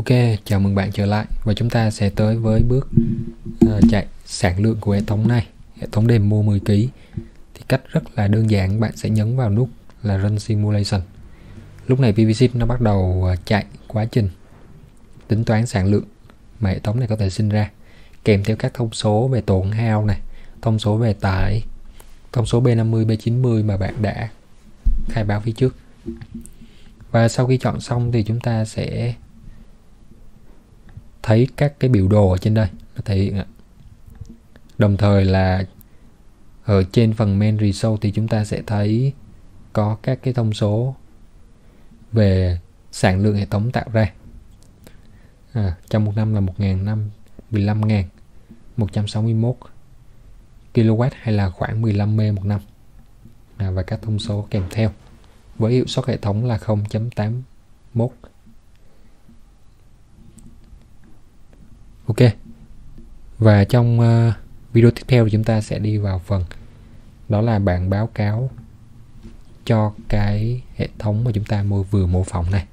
Ok, chào mừng bạn trở lại và chúng ta sẽ tới với bước uh, chạy sản lượng của hệ thống này. Hệ thống demo 10 kg. Thì cách rất là đơn giản, bạn sẽ nhấn vào nút là Run Simulation. Lúc này pvsim nó bắt đầu uh, chạy quá trình tính toán sản lượng mà hệ thống này có thể sinh ra kèm theo các thông số về tổn hao này, thông số về tải, thông số B50, B90 mà bạn đã khai báo phía trước. Và sau khi chọn xong thì chúng ta sẽ thấy các cái biểu đồ ở trên đây. Nó thể hiện ạ đồng thời là ở trên phần main result thì chúng ta sẽ thấy có các cái thông số về sản lượng hệ thống tạo ra. À, trong một năm là 1.515.161 kW hay là khoảng 15 mê một năm. À, và các thông số kèm theo. Với hiệu suất hệ thống là 0.81 ok. Và trong uh, video tiếp theo chúng ta sẽ đi vào phần. Đó là bản báo cáo cho cái hệ thống mà chúng ta vừa mô phỏng này.